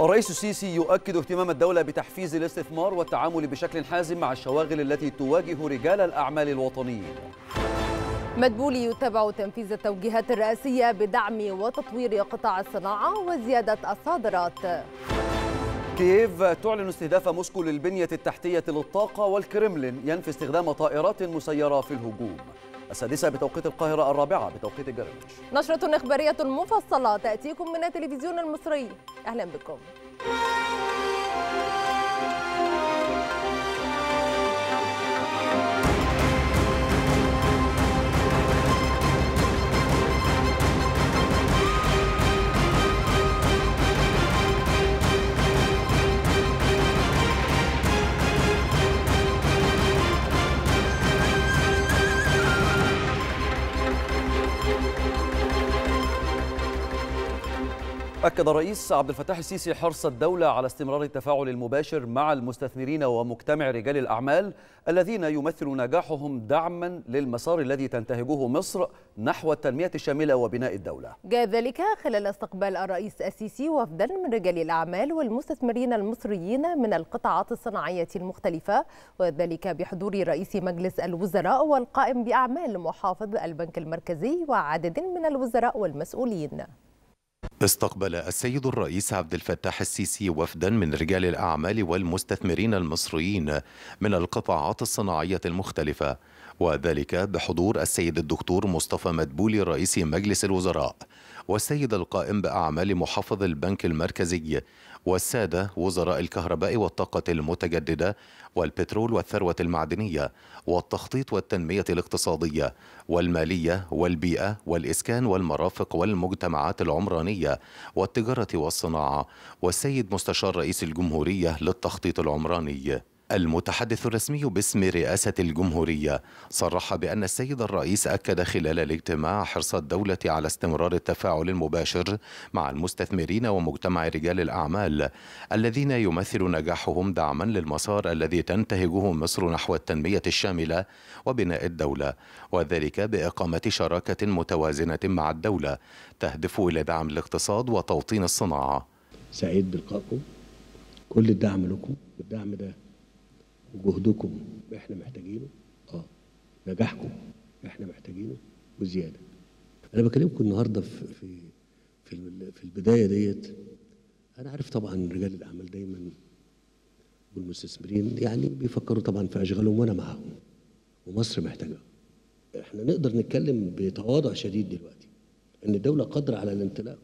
الرئيس السيسي يؤكد اهتمام الدولة بتحفيز الاستثمار والتعامل بشكل حازم مع الشواغل التي تواجه رجال الأعمال الوطنيين. مدبولي يتابع تنفيذ التوجيهات الرئاسية بدعم وتطوير قطاع الصناعة وزيادة الصادرات. كييف تعلن استهداف موسكو للبنية التحتية للطاقة والكرملين ينفي استخدام طائرات مسيرة في الهجوم. السادسة بتوقيت القاهرة الرابعة بتوقيت جرينتش. نشرة إخبارية مفصلة تأتيكم من التلفزيون المصري. أهلا بكم. أكد الرئيس عبد الفتاح السيسي حرص الدولة على استمرار التفاعل المباشر مع المستثمرين ومجتمع رجال الأعمال الذين يمثل نجاحهم دعما للمسار الذي تنتهجه مصر نحو التنمية الشاملة وبناء الدولة. جاء ذلك خلال استقبال الرئيس السيسي وفدا من رجال الأعمال والمستثمرين المصريين من القطاعات الصناعية المختلفة وذلك بحضور رئيس مجلس الوزراء والقائم بأعمال محافظ البنك المركزي وعدد من الوزراء والمسؤولين. استقبل السيد الرئيس عبد الفتاح السيسي وفدا من رجال الأعمال والمستثمرين المصريين من القطاعات الصناعية المختلفة وذلك بحضور السيد الدكتور مصطفى مدبولي رئيس مجلس الوزراء. والسيد القائم بأعمال محافظ البنك المركزي والسادة وزراء الكهرباء والطاقة المتجددة والبترول والثروة المعدنية والتخطيط والتنمية الاقتصادية والمالية والبيئة والإسكان والمرافق والمجتمعات العمرانية والتجارة والصناعة والسيد مستشار رئيس الجمهورية للتخطيط العمراني. المتحدث الرسمي باسم رئاسة الجمهورية صرح بأن السيد الرئيس أكد خلال الاجتماع حرص الدولة على استمرار التفاعل المباشر مع المستثمرين ومجتمع رجال الأعمال الذين يمثل نجاحهم دعما للمسار الذي تنتهجه مصر نحو التنمية الشاملة وبناء الدولة وذلك بإقامة شراكة متوازنة مع الدولة تهدف إلى دعم الاقتصاد وتوطين الصناعة. سعيد بلقائكم. كل الدعم لكم والدعم ده وجهدكم إحنا محتاجينه آه نجاحكم إحنا محتاجينه وزيادة. أنا بكلمكم النهارده في في في, البداية ديت أنا عارف طبعا رجال الأعمال دايما والمستثمرين يعني بيفكروا طبعا في أشغالهم وأنا معاهم ومصر محتاجة. إحنا نقدر نتكلم بتواضع شديد دلوقتي إن الدولة قادرة على الانطلاق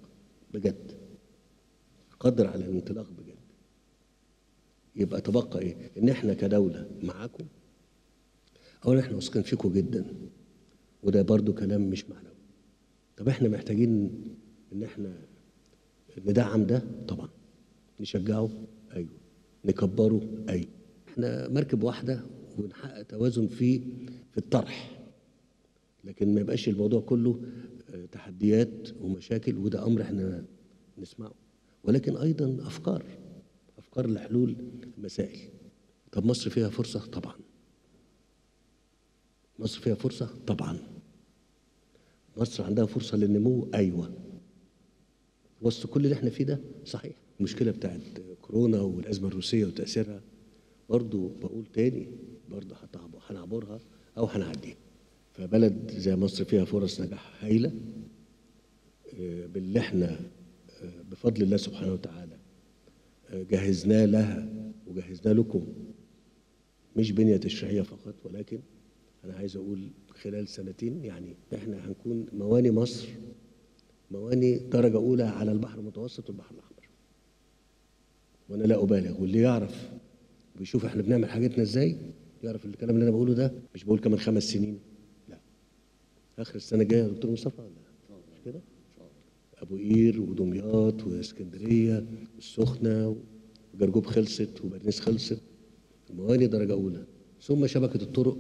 بجد قادرة على الانطلاق بجد. يبقى تبقى إيه؟ إن إحنا كدولة معاكم اولا إحنا واثقين فيكم جدا. وده برضو كلام مش معنوي. طب إحنا محتاجين إن إحنا ندعم ده؟ طبعا. نشجعه؟ أيوه. نكبره؟ أيوه. إحنا مركب واحدة ونحقق توازن في في الطرح. لكن ما يبقاش الموضوع كله تحديات ومشاكل وده أمر إحنا نسمعه. ولكن أيضا أفكار. أفكار لحلول مسائل طب مصر فيها فرصة؟ طبعا. مصر فيها فرصة؟ طبعا. مصر عندها فرصة للنمو؟ أيوه. وسط كل اللي إحنا فيه ده؟ صحيح. المشكلة بتاعت كورونا والأزمة الروسية وتأثيرها برضو بقول تاني برضو هنعبرها أو هنعديها. فبلد زي مصر فيها فرص نجاح هايلة باللي إحنا بفضل الله سبحانه وتعالى. جهزناه لها وجهزناه لكم. مش بنية تشريعية فقط ولكن أنا عايز أقول خلال سنتين يعني إحنا هنكون مواني مصر مواني درجة أولى على البحر المتوسط والبحر الأحمر. وأنا لا أبالغ واللي يعرف ويشوف إحنا بنعمل حاجتنا إزاي يعرف الكلام اللي أنا بقوله ده. مش بقول كمان خمس سنين لا. آخر السنة الجاية يا دكتور مصطفى؟ ولا؟ أبو قير ودمياط وإسكندرية والسخنة وجرجوب خلصت وبرنيس خلصت. المواني درجة أولى. ثم شبكة الطرق.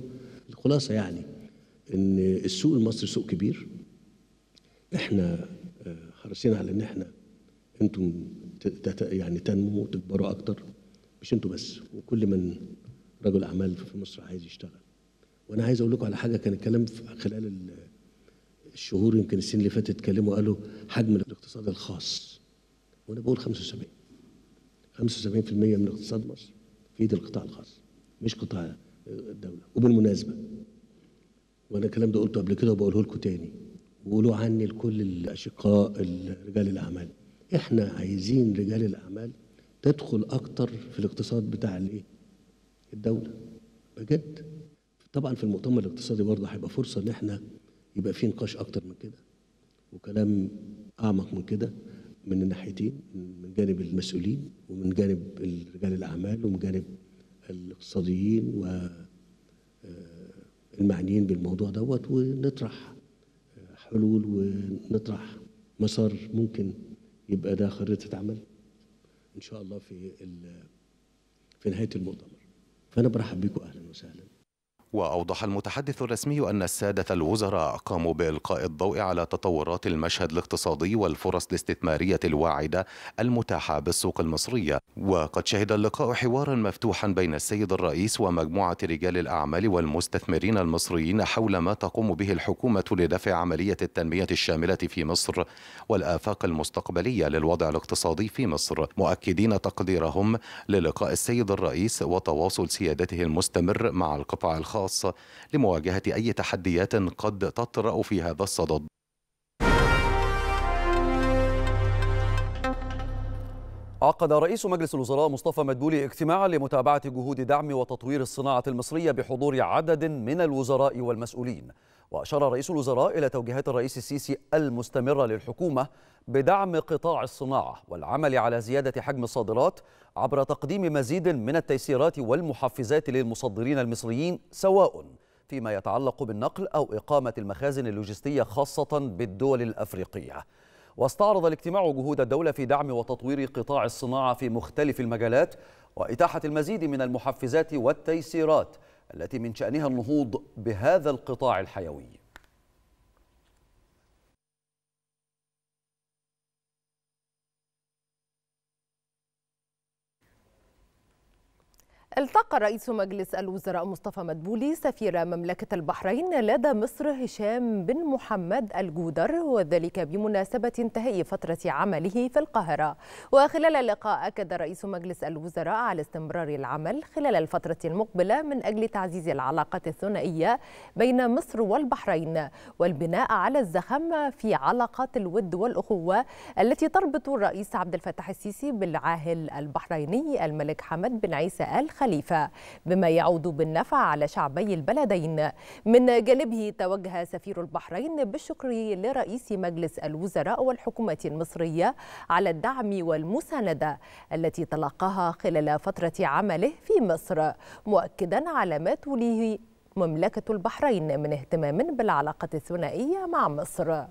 الخلاصة يعني إن السوق المصري سوق كبير. إحنا حريصين على إن إحنا أنتم يعني تنموا وتكبروا أكتر. مش أنتوا بس وكل من رجل أعمال في مصر عايز يشتغل. وأنا عايز أقول لكم على حاجة كان الكلام خلال الشهور يمكن السنين اللي فاتت اتكلموا قالوا حجم الاقتصاد الخاص وأنا بقول 75 75% من اقتصاد مصر في إيد القطاع الخاص مش قطاع الدولة. وبالمناسبة وأنا الكلام ده قلته قبل كده وبقوله لكم تاني وقولوا عني لكل الأشقاء رجال الأعمال. إحنا عايزين رجال الأعمال تدخل أكتر في الاقتصاد بتاع الإيه؟ الدولة. بجد. طبعا في المؤتمر الاقتصادي برضه هيبقى فرصة إن إحنا يبقى في نقاش أكتر من كده وكلام أعمق من كده من الناحيتين من جانب المسؤولين ومن جانب رجال الأعمال ومن جانب الاقتصاديين والمعنيين بالموضوع دوت ونطرح حلول ونطرح مسار ممكن يبقى ده خريطة عمل إن شاء الله في في نهاية المؤتمر. فأنا برحب بكم أهلا وسهلا. وأوضح المتحدث الرسمي أن السادة الوزراء قاموا بإلقاء الضوء على تطورات المشهد الاقتصادي والفرص الاستثمارية الواعدة المتاحة بالسوق المصرية. وقد شهد اللقاء حوارا مفتوحا بين السيد الرئيس ومجموعة رجال الأعمال والمستثمرين المصريين حول ما تقوم به الحكومة لدفع عملية التنمية الشاملة في مصر والآفاق المستقبلية للوضع الاقتصادي في مصر. مؤكدين تقديرهم للقاء السيد الرئيس وتواصل سيادته المستمر مع القطاع الخاص. الخاص لمواجهة أي تحديات قد تطرأ في هذا الصدد. عقد رئيس مجلس الوزراء مصطفى مدبولي اجتماعا لمتابعة جهود دعم وتطوير الصناعة المصرية بحضور عدد من الوزراء والمسؤولين. وأشار رئيس الوزراء إلى توجيهات الرئيس السيسي المستمرة للحكومة بدعم قطاع الصناعة والعمل على زيادة حجم الصادرات عبر تقديم مزيد من التيسيرات والمحفزات للمصدرين المصريين سواء فيما يتعلق بالنقل أو إقامة المخازن اللوجستية خاصة بالدول الأفريقية. واستعرض الاجتماع جهود الدولة في دعم وتطوير قطاع الصناعة في مختلف المجالات وإتاحة المزيد من المحفزات والتيسيرات. التي من شأنها النهوض بهذا القطاع الحيوي. التقى رئيس مجلس الوزراء مصطفى مدبولي سفير مملكة البحرين لدى مصر هشام بن محمد الجودر وذلك بمناسبة انتهاء فترة عمله في القاهرة. وخلال اللقاء أكد رئيس مجلس الوزراء على استمرار العمل خلال الفترة المقبلة من أجل تعزيز العلاقات الثنائية بين مصر والبحرين والبناء على الزخم في علاقات الود والأخوة التي تربط الرئيس عبد الفتاح السيسي بالعاهل البحريني الملك حمد بن عيسى آل خليفة بما يعود بالنفع على شعبي البلدين. من جانبه توجه سفير البحرين بالشكر لرئيس مجلس الوزراء والحكومة المصرية على الدعم والمساندة التي تلقاها خلال فترة عمله في مصر مؤكدا على ما توليه مملكة البحرين من اهتمام بالعلاقة الثنائية مع مصر.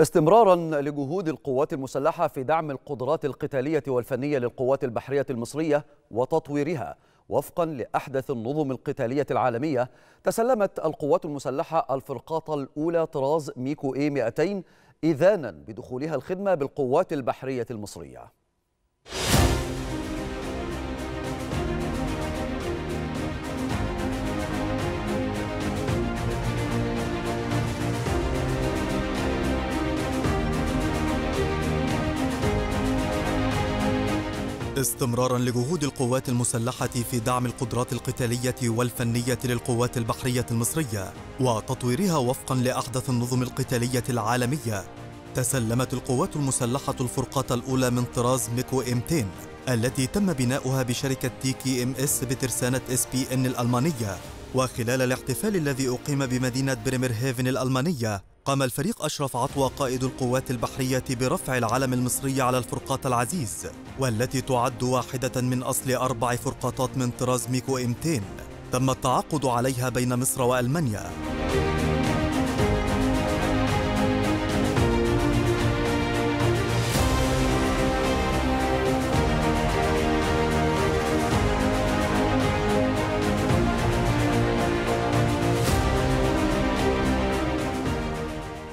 استمرارا لجهود القوات المسلحة في دعم القدرات القتالية والفنية للقوات البحرية المصرية وتطويرها. وفقا لأحدث النظم القتالية العالمية تسلمت القوات المسلحة الفرقاطة الأولى طراز ميكو إي 200 إذانا بدخولها الخدمة بالقوات البحرية المصرية. استمرارا لجهود القوات المسلحة في دعم القدرات القتالية والفنية للقوات البحرية المصرية وتطويرها وفقا لأحدث النظم القتالية العالمية تسلمت القوات المسلحة الفرقاطة الأولى من طراز ميكو إم 200 التي تم بناؤها بشركة تي كي إم إس بترسانة إس بي إن الألمانية وخلال الاحتفال الذي أقيم بمدينة بريمرهافن الألمانية قام الفريق أشرف عطوة قائد القوات البحرية برفع العلم المصري على الفرقاطة العزيز والتي تعد واحدة من أصل أربع فرقاطات من طراز ميكو 200 تم التعاقد عليها بين مصر وألمانيا.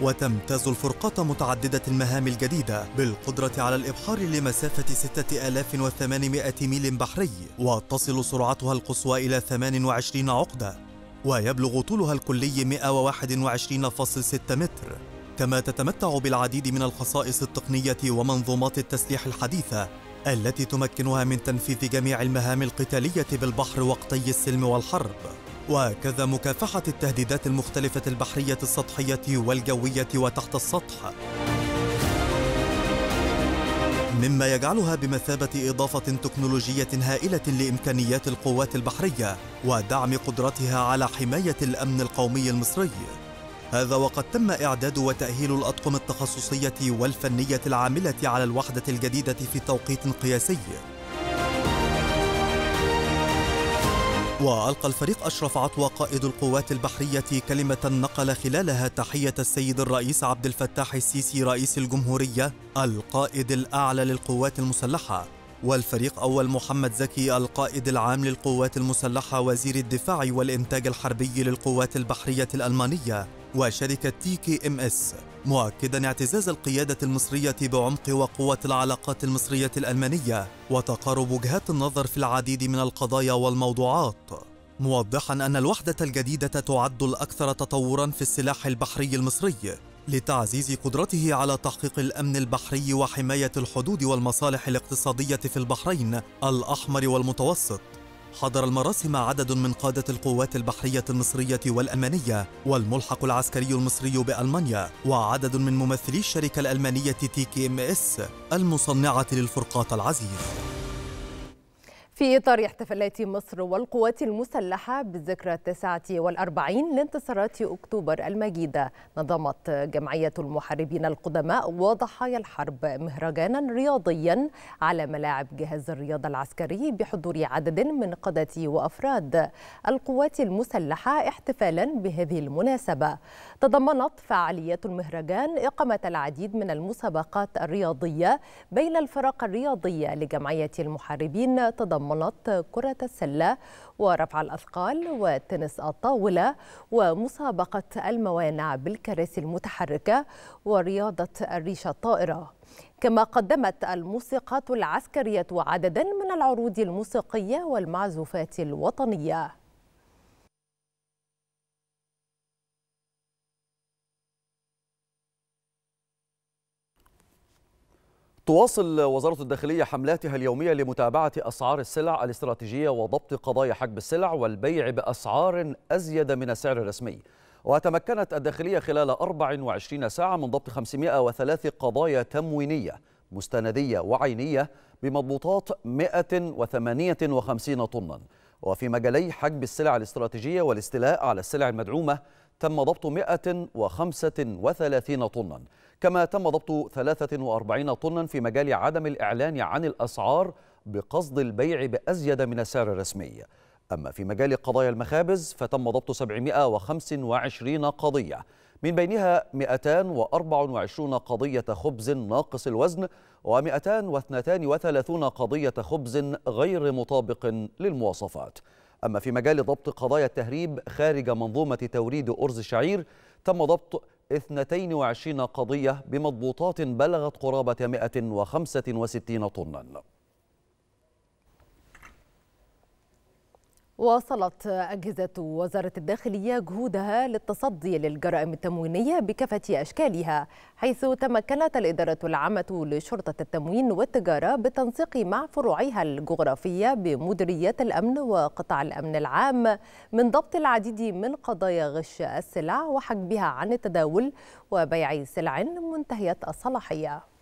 وتمتاز الفرقاطة متعددة المهام الجديدة بالقدرة على الإبحار لمسافة 6800 ميل بحري وتصل سرعتها القصوى إلى 28 عقدة ويبلغ طولها الكلي 121.6 متر. كما تتمتع بالعديد من الخصائص التقنية ومنظومات التسليح الحديثة التي تمكنها من تنفيذ جميع المهام القتالية بالبحر وقتي السلم والحرب. وكذا مكافحة التهديدات المختلفة البحرية السطحية والجوية وتحت السطح. مما يجعلها بمثابة إضافة تكنولوجية هائلة لإمكانيات القوات البحرية ودعم قدرتها على حماية الأمن القومي المصري. هذا وقد تم إعداد وتأهيل الأطقم التخصصية والفنية العاملة على الوحدة الجديدة في توقيت قياسي. وألقى الفريق أشرف عطوة قائد القوات البحرية كلمة نقل خلالها تحية السيد الرئيس عبد الفتاح السيسي رئيس الجمهورية القائد الأعلى للقوات المسلحة. والفريق أول محمد زكي القائد العام للقوات المسلحة وزير الدفاع والإنتاج الحربي للقوات البحرية الألمانية وشركة تي كي ام اس مؤكدا اعتزاز القيادة المصرية بعمق وقوة العلاقات المصرية الألمانية وتقارب وجهات النظر في العديد من القضايا والموضوعات موضحا أن الوحدة الجديدة تعد الأكثر تطورا في السلاح البحري المصري لتعزيز قدرته على تحقيق الأمن البحري وحماية الحدود والمصالح الاقتصادية في البحرين الأحمر والمتوسط. حضر المراسم عدد من قادة القوات البحرية المصرية والألمانية والملحق العسكري المصري بألمانيا وعدد من ممثلي الشركة الألمانية تي كي إم إس المصنعة للفرقاطة العزيز. في إطار احتفالات مصر والقوات المسلحة بالذكرى التاسعة والأربعين لانتصارات أكتوبر المجيدة. نظمت جمعية المحاربين القدماء وضحايا الحرب مهرجانا رياضيا على ملاعب جهاز الرياضة العسكري بحضور عدد من قادة وأفراد. القوات المسلحة احتفالا بهذه المناسبة. تضمنت فعاليات المهرجان إقامة العديد من المسابقات الرياضية بين الفرق الرياضية لجمعية المحاربين تضمنت كرة السلة ورفع الأثقال وتنس الطاولة ومسابقة الموانع بالكراسي المتحركة ورياضة الريشة الطائرة. كما قدمت الموسيقات العسكرية عددا من العروض الموسيقية والمعزوفات الوطنية. تواصل وزارة الداخلية حملاتها اليومية لمتابعة أسعار السلع الاستراتيجية وضبط قضايا حجب السلع والبيع بأسعار أزيد من السعر الرسمي. وتمكنت الداخلية خلال 24 ساعة من ضبط 503 قضايا تموينية مستندية وعينية بمضبوطات 158 طنا. وفي مجالي حجب السلع الاستراتيجية والاستيلاء على السلع المدعومة تم ضبط 135 طنا. كما تم ضبط 43 طنا في مجال عدم الإعلان عن الأسعار بقصد البيع بأزيد من السعر الرسمي. أما في مجال قضايا المخابز فتم ضبط 725 قضية من بينها 224 قضية خبز ناقص الوزن و232 قضية خبز غير مطابق للمواصفات. أما في مجال ضبط قضايا التهريب خارج منظومة توريد أرز الشعير تم ضبط 22 قضية بمضبوطات بلغت قرابة 165 طناً. واصلت أجهزة وزارة الداخلية جهودها للتصدي للجرائم التموينية بكافة أشكالها حيث تمكنت الإدارة العامة لشرطة التموين والتجارة بالتنسيق مع فروعها الجغرافية بمديريات الأمن وقطاع الأمن العام من ضبط العديد من قضايا غش السلع وحجبها عن التداول وبيع سلع منتهية الصلاحية.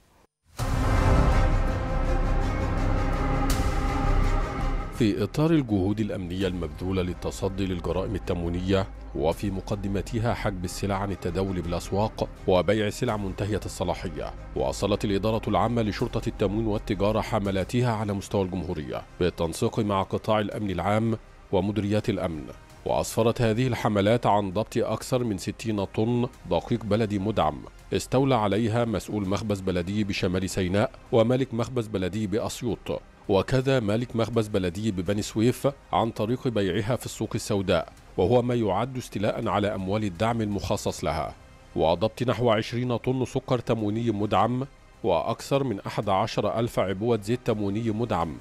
في إطار الجهود الأمنية المبذولة للتصدي للجرائم التموينية وفي مقدمتها حجب السلع عن التداول بالأسواق وبيع سلع منتهية الصلاحية واصلت الإدارة العامة لشرطة التموين والتجارة حملاتها على مستوى الجمهورية بالتنسيق مع قطاع الأمن العام ومديريات الأمن. وأسفرت هذه الحملات عن ضبط أكثر من 60 طن دقيق بلدي مدعم استولى عليها مسؤول مخبز بلدي بشمال سيناء ومالك مخبز بلدي بأسيوط. وكذا مالك مخبز بلدي ببني سويف عن طريق بيعها في السوق السوداء وهو ما يعد استيلاء على أموال الدعم المخصص لها. وضبط نحو 20 طن سكر تمويني مدعم وأكثر من 11 ألف عبوة زيت تمويني مدعم.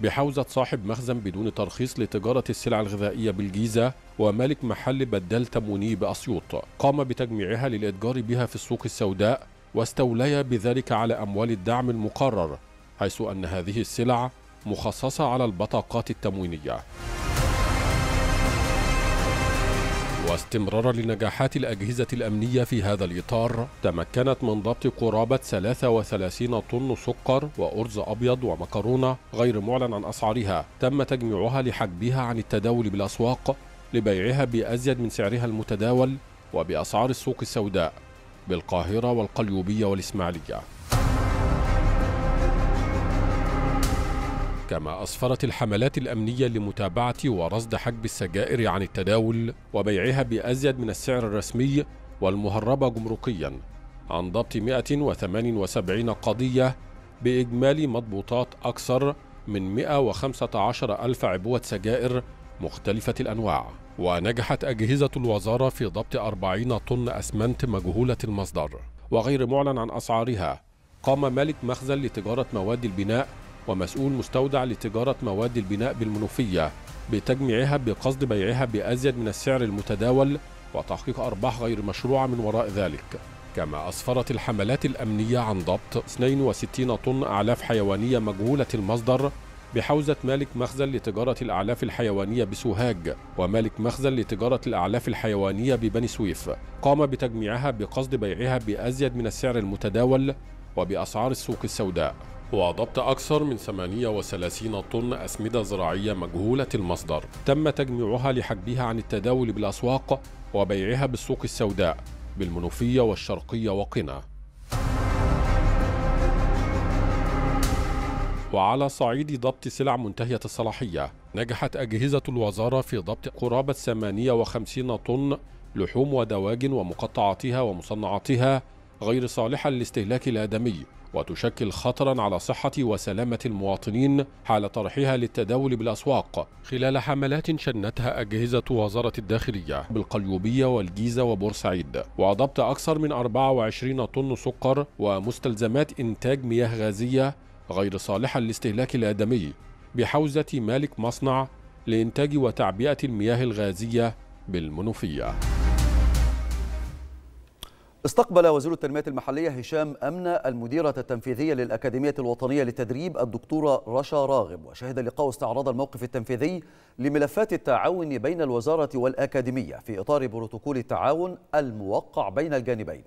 بحوزة صاحب مخزن بدون ترخيص لتجارة السلع الغذائية بالجيزة ومالك محل بدال تمويني بأسيوط. قام بتجميعها للإتجار بها في السوق السوداء واستولي بذلك على أموال الدعم المقرر. حيث أن هذه السلع مخصصة على البطاقات التموينية. واستمرارا لنجاحات الأجهزة الأمنية في هذا الإطار تمكنت من ضبط قرابة 33 طن سكر وأرز أبيض ومكرونة غير معلن عن أسعارها. تم تجميعها لحجبها عن التداول بالأسواق لبيعها بأزيد من سعرها المتداول وبأسعار السوق السوداء بالقاهرة والقليوبية والإسماعيلية. كما أسفرت الحملات الأمنية لمتابعة ورصد حجب السجائر عن التداول وبيعها بأزيد من السعر الرسمي والمهربة جمركيا عن ضبط 178 قضية بإجمالي مضبوطات أكثر من 115 ألف عبوة سجائر مختلفة الأنواع. ونجحت أجهزة الوزارة في ضبط 40 طن أسمنت مجهولة المصدر. وغير معلن عن أسعارها قام مالك مخزن لتجارة مواد البناء ومسؤول مستودع لتجارة مواد البناء بالمنوفية بتجميعها بقصد بيعها بأزيد من السعر المتداول وتحقيق أرباح غير مشروعة من وراء ذلك. كما أسفرت الحملات الأمنية عن ضبط 62 طن أعلاف حيوانية مجهولة المصدر بحوزة مالك مخزن لتجارة الأعلاف الحيوانية بسوهاج ومالك مخزن لتجارة الأعلاف الحيوانية ببني سويف. قام بتجميعها بقصد بيعها بأزيد من السعر المتداول وبأسعار السوق السوداء. وضبط أكثر من 38 طن أسمدة زراعية مجهولة المصدر. تم تجميعها لحجبها عن التداول بالأسواق وبيعها بالسوق السوداء بالمنوفية والشرقية وقنا. وعلى صعيد ضبط سلع منتهية الصلاحية نجحت أجهزة الوزارة في ضبط قرابة 58 طن لحوم ودواجن ومقطعاتها ومصنعاتها غير صالحة للاستهلاك الآدمي. وتشكل خطرا على صحة وسلامة المواطنين حال طرحها للتداول بالأسواق خلال حملات شنتها أجهزة وزارة الداخلية بالقليوبية والجيزة وبورسعيد. وضبط أكثر من 24 طن سكر ومستلزمات إنتاج مياه غازية غير صالحة للاستهلاك الآدمي بحوزة مالك مصنع لإنتاج وتعبئة المياه الغازية بالمنوفية. استقبل وزير التنمية المحلية هشام أمنة المديرة التنفيذية للأكاديمية الوطنية للتدريب الدكتورة رشا راغب وشهد اللقاء استعراض الموقف التنفيذي لملفات التعاون بين الوزارة والأكاديمية في إطار بروتوكول التعاون الموقع بين الجانبين.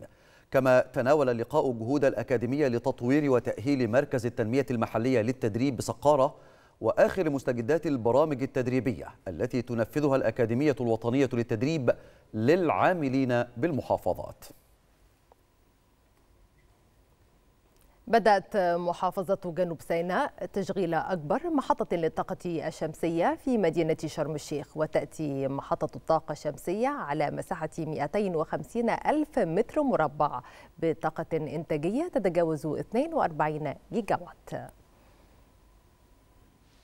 كما تناول اللقاء جهود الأكاديمية لتطوير وتأهيل مركز التنمية المحلية للتدريب بسقارة وآخر مستجدات البرامج التدريبية التي تنفذها الأكاديمية الوطنية للتدريب للعاملين بالمحافظات. بدأت محافظة جنوب سيناء تشغيل أكبر محطة للطاقة الشمسية في مدينة شرم الشيخ وتأتي محطة الطاقة الشمسية على مساحة 250 ألف متر مربع بطاقة إنتاجية تتجاوز 42 جيجا وات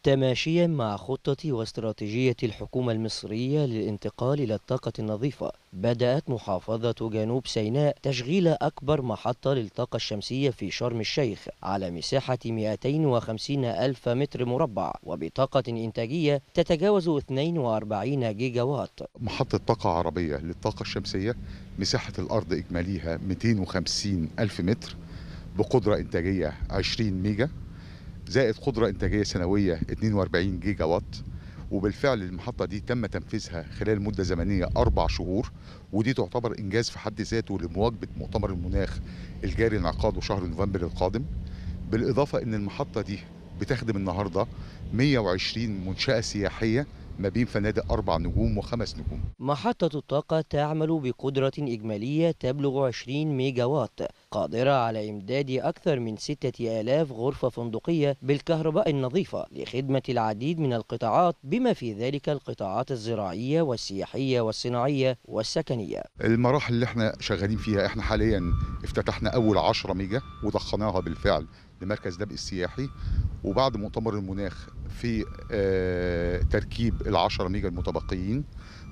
تماشيا مع خطة واستراتيجية الحكومة المصرية للانتقال إلى الطاقة النظيفة. بدأت محافظة جنوب سيناء تشغيل أكبر محطة للطاقة الشمسية في شرم الشيخ على مساحة 250 ألف متر مربع وبطاقة إنتاجية تتجاوز 42 جيجا وات محطة طاقة عربية للطاقة الشمسية مساحة الأرض إجماليها 250 ألف متر بقدرة إنتاجية 20 ميجا. زائد قدرة إنتاجية سنوية 42 جيجا وات وبالفعل المحطة دي تم تنفيذها خلال مدة زمنية أربع شهور ودي تعتبر إنجاز في حد ذاته لمواكبة مؤتمر المناخ الجاري انعقاده شهر نوفمبر القادم. بالإضافة إن المحطة دي بتخدم النهاردة 120 منشأة سياحية ما بين فنادق أربع نجوم وخمس نجوم. محطة الطاقة تعمل بقدرة إجمالية تبلغ 20 ميجا وات قادرة على إمداد أكثر من 6000 غرفة فندقية بالكهرباء النظيفة لخدمة العديد من القطاعات بما في ذلك القطاعات الزراعية والسياحية والصناعية والسكنية. المراحل اللي إحنا شغالين فيها إحنا حاليا افتتحنا أول 10 ميجا وضخناها بالفعل. لمركز دبق السياحي وبعد مؤتمر المناخ في آه تركيب العشرة ميجا المتبقيين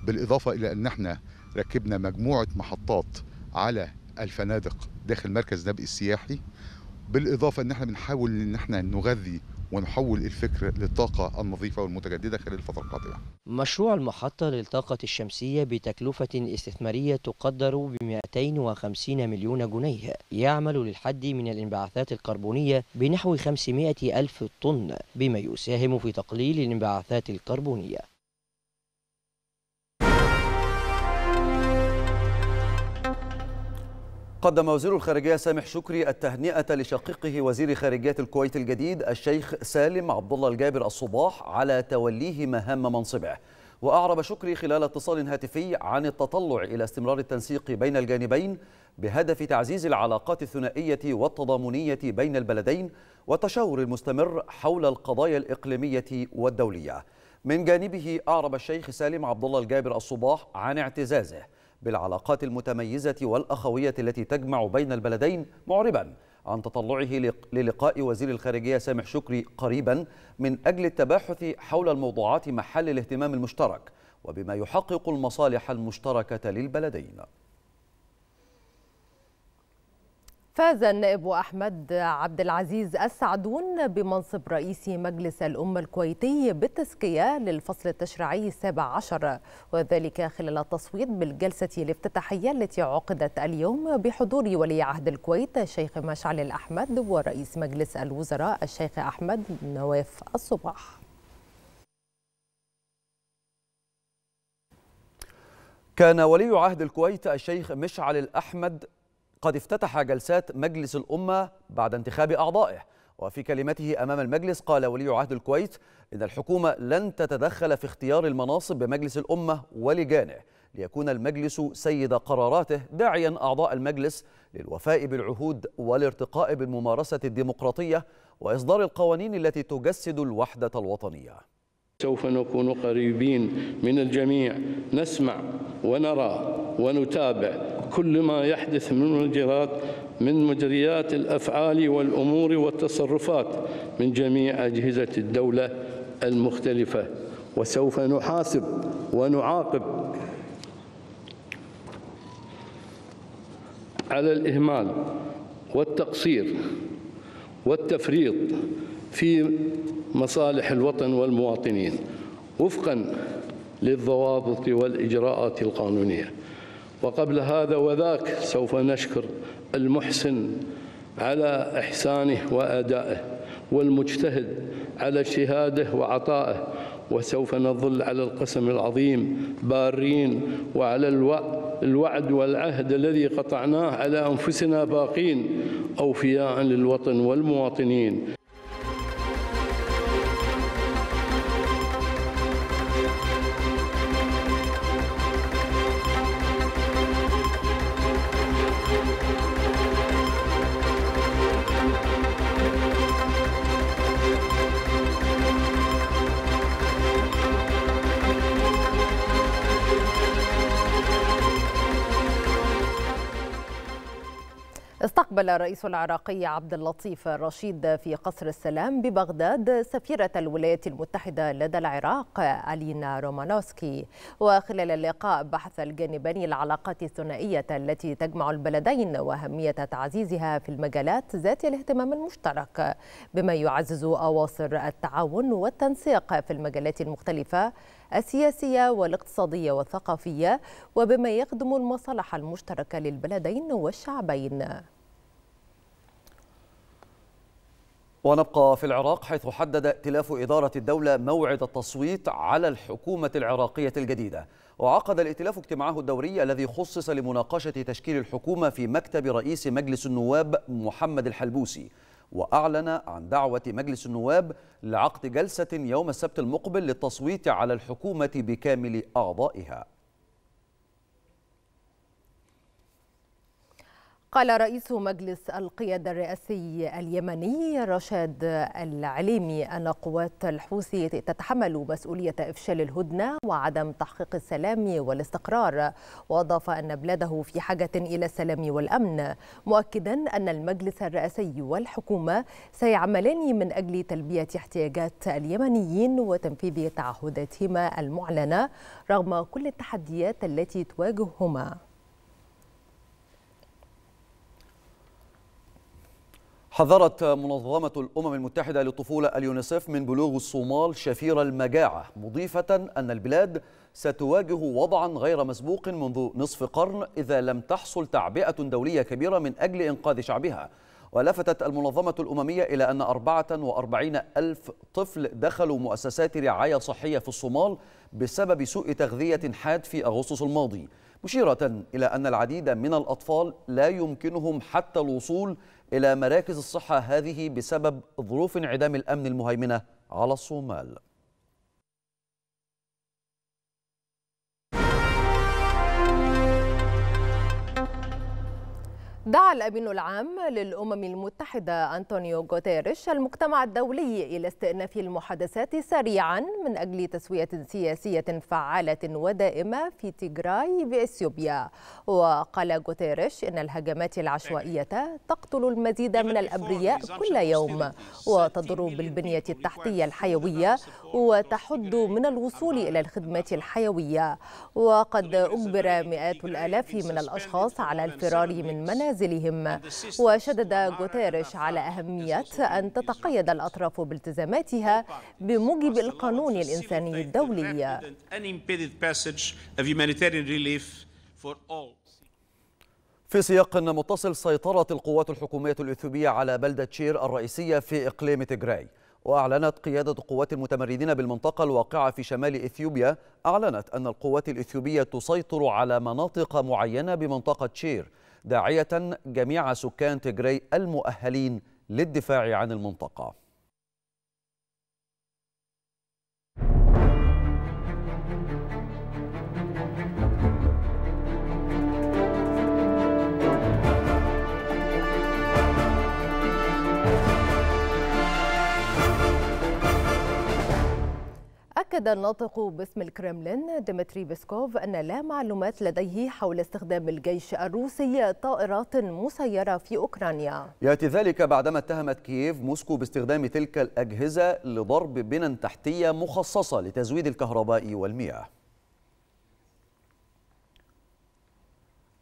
بالإضافة إلى أن إحنا ركبنا مجموعة محطات على الفنادق داخل مركز دبق السياحي بالإضافة أن إحنا بنحاول أن إحنا نغذي ونحول الفكر للطاقة النظيفة والمتجددة خلال الفترة القادمة. مشروع المحطة للطاقة الشمسية بتكلفة استثمارية تقدر ب 250 مليون جنيه يعمل للحد من الانبعاثات الكربونية بنحو 500 ألف طن بما يساهم في تقليل الانبعاثات الكربونية. قدم وزير الخارجية سامح شكري التهنئة لشقيقه وزير خارجية الكويت الجديد الشيخ سالم عبد الله الجابر الصباح على توليه مهام منصبه. وأعرب شكري خلال اتصال هاتفي عن التطلع إلى استمرار التنسيق بين الجانبين بهدف تعزيز العلاقات الثنائية والتضامنية بين البلدين والتشاور المستمر حول القضايا الإقليمية والدولية. من جانبه أعرب الشيخ سالم عبد الله الجابر الصباح عن اعتزازه. بالعلاقات المتميزة والأخوية التي تجمع بين البلدين معربا. عن تطلعه للقاء وزير الخارجية سامح شكري قريبا من أجل التباحث حول الموضوعات محل الاهتمام المشترك وبما يحقق المصالح المشتركة للبلدين. فاز النائب أحمد عبد العزيز السعدون بمنصب رئيس مجلس الأمة الكويتي بالتزكية للفصل التشريعي السابع عشر وذلك خلال التصويت بالجلسة الافتتاحية التي عقدت اليوم بحضور ولي عهد الكويت الشيخ مشعل الأحمد ورئيس مجلس الوزراء الشيخ أحمد نواف الصباح. كان ولي عهد الكويت الشيخ مشعل الأحمد قد افتتح جلسات مجلس الأمة بعد انتخاب أعضائه. وفي كلمته أمام المجلس قال ولي عهد الكويت إن الحكومة لن تتدخل في اختيار المناصب بمجلس الأمة ولجانه ليكون المجلس سيد قراراته داعيا أعضاء المجلس للوفاء بالعهود والارتقاء بالممارسة الديمقراطية وإصدار القوانين التي تجسد الوحدة الوطنية. سوف نكون قريبين من الجميع. نسمع ونرى ونتابع كل ما يحدث من مجريات من مجريات الأفعال والأمور والتصرفات من جميع أجهزة الدولة المختلفة. وسوف نحاسب ونعاقب على الإهمال والتقصير والتفريط في مصالح الوطن والمواطنين وفقا للضوابط والإجراءات القانونية. وقبل هذا وذاك سوف نشكر المحسن على إحسانه وأدائه والمجتهد على اجتهاده وعطائه وسوف نظل على القسم العظيم بارين وعلى الوعد والعهد الذي قطعناه على أنفسنا باقين أوفياء للوطن والمواطنين. استقبل الرئيس العراقي عبد اللطيف الرشيد في قصر السلام ببغداد سفيرة الولايات المتحدة لدى العراق ألينا رومانوسكي وخلال اللقاء بحث الجانبان العلاقات الثنائية التي تجمع البلدين وأهمية تعزيزها في المجالات ذات الاهتمام المشترك بما يعزز أواصر التعاون والتنسيق في المجالات المختلفة السياسية والاقتصادية والثقافية وبما يخدم المصالح المشتركة للبلدين والشعبين. ونبقى في العراق حيث حدد ائتلاف إدارة الدولة موعد التصويت على الحكومة العراقية الجديدة. وعقد الائتلاف اجتماعه الدوري الذي خصص لمناقشة تشكيل الحكومة في مكتب رئيس مجلس النواب محمد الحلبوسي. وأعلن عن دعوة مجلس النواب لعقد جلسة يوم السبت المقبل للتصويت على الحكومة بكامل أعضائها. قال رئيس مجلس القيادة الرئاسي اليمني رشاد العليمي أن قوات الحوثي تتحمل مسؤولية إفشال الهدنة وعدم تحقيق السلام والاستقرار. وأضاف أن بلاده في حاجة إلى السلام والأمن مؤكدا أن المجلس الرئاسي والحكومة سيعملان من أجل تلبية احتياجات اليمنيين وتنفيذ تعهداتهما المعلنة رغم كل التحديات التي تواجههما. حذرت منظمة الأمم المتحدة للطفولة اليونيسف من بلوغ الصومال شفير المجاعة مضيفة أن البلاد ستواجه وضعا غير مسبوق منذ نصف قرن إذا لم تحصل تعبئة دولية كبيرة من أجل إنقاذ شعبها. ولفتت المنظمة الأممية إلى أن 44 ألف طفل دخلوا مؤسسات رعاية صحية في الصومال بسبب سوء تغذية حاد في أغسطس الماضي مشيرة إلى أن العديد من الأطفال لا يمكنهم حتى الوصول إلى مراكز الصحة هذه بسبب ظروف انعدام الأمن المهيمنة على الصومال. دعا الأمين العام للأمم المتحدة أنطونيو غوتيريش المجتمع الدولي إلى استئناف المحادثات سريعا من أجل تسوية سياسية فعالة ودائمة في تيغراي بإثيوبيا وقال غوتيريش إن الهجمات العشوائية تقتل المزيد من الأبرياء كل يوم وتضر بالبنية التحتية الحيوية وتحد من الوصول إلى الخدمات الحيوية. وقد أجبر مئات الآلاف من الأشخاص على الفرار من منازل منازلهم. وشدد غوتيريش على أهمية أن تتقيد الأطراف بالتزاماتها بموجب القانون الإنساني الدولي. في سياق متصل سيطرت القوات الحكومية الإثيوبية على بلدة شير الرئيسية في إقليم تجراي وأعلنت قيادة القوات المتمردين بالمنطقة الواقعة في شمال إثيوبيا أعلنت أن القوات الإثيوبية تسيطر على مناطق معينة بمنطقة شير. داعية جميع سكان تجراي المؤهلين للدفاع عن المنطقة. أكد الناطق باسم الكرملين ديمتري بيسكوف أن لا معلومات لديه حول استخدام الجيش الروسي طائرات مسيرة في أوكرانيا. يأتي ذلك بعدما اتهمت كييف موسكو باستخدام تلك الأجهزة لضرب بنى تحتية مخصصة لتزويد الكهرباء والمياه.